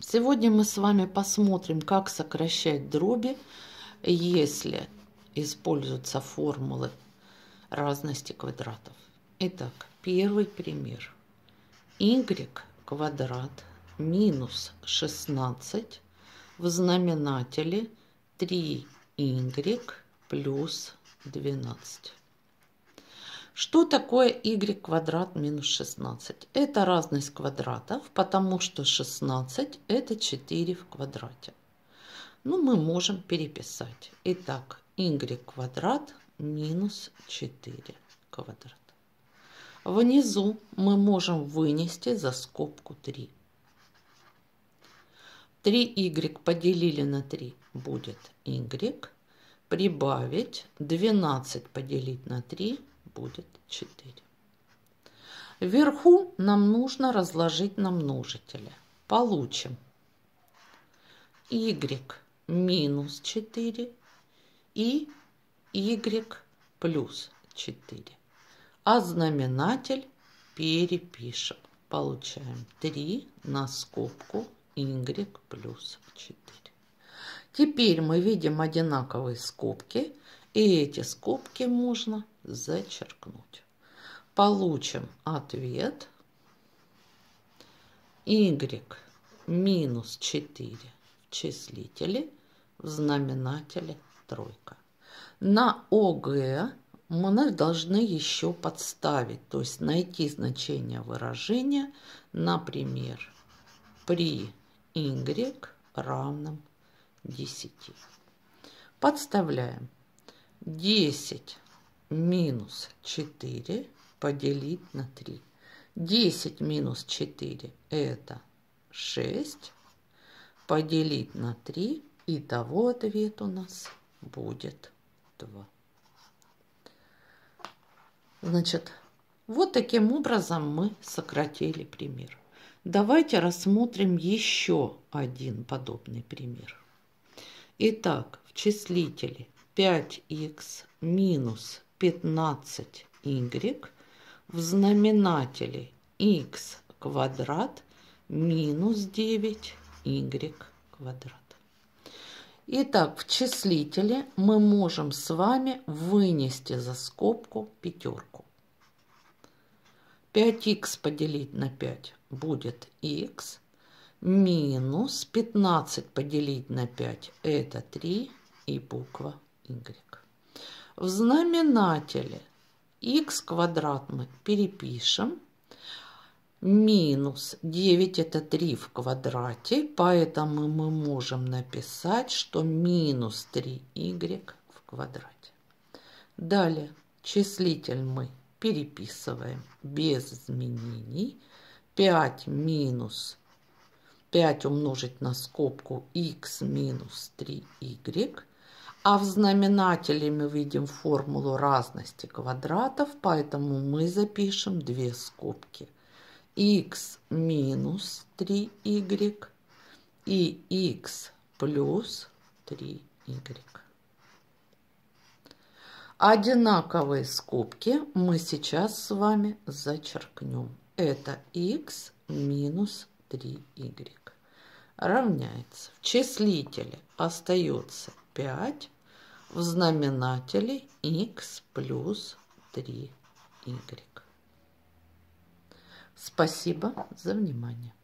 Сегодня мы с вами посмотрим, как сокращать дроби, если используются формулы разности квадратов. Итак, первый пример. y квадрат минус 16 в знаменателе 3y плюс 12. Что такое y квадрат минус 16? Это разность квадратов, потому что 16 это 4 в квадрате. Ну, мы можем переписать. Итак, y квадрат минус 4 квадрат. Внизу мы можем вынести за скобку 3. 3y поделили на 3 будет y. Прибавить 12 поделить на 3 будет 4. Вверху нам нужно разложить на множители. Получим y минус 4 и y плюс 4. А знаменатель перепишем. Получаем 3 на скобку y плюс 4. Теперь мы видим одинаковые скобки, и эти скобки можно зачеркнуть. Получим ответ y минус 4 в числителе, в знаменателе тройка. На ОГ мы должны еще подставить, то есть найти значение выражения, например, при y равном 10. Подставляем 10 минус 4 поделить на 3. 10 минус 4 это 6 поделить на 3. Итого ответ у нас будет 2. Значит, вот таким образом мы сократили пример. Давайте рассмотрим еще один подобный пример. Итак, в числителе 5х минус 15y в знаменателе x квадрат минус 9y квадрат. Итак, в числителе мы можем с вами вынести за скобку пятерку. 5х поделить на 5 будет х, минус 15 поделить на 5 это 3 и буква y. В знаменателе x квадрат мы перепишем. Минус 9 это 3 в квадрате, поэтому мы можем написать, что минус 3y в квадрате. Далее числитель мы переписываем без изменений. 5 минус 5 умножить на скобку x минус 3y а в знаменателе мы видим формулу разности квадратов, поэтому мы запишем две скобки. x минус 3y и x плюс 3y. Одинаковые скобки мы сейчас с вами зачеркнем. Это x минус 3y равняется. В числителе остается 5 в знаменателе x плюс 3y. Спасибо за внимание.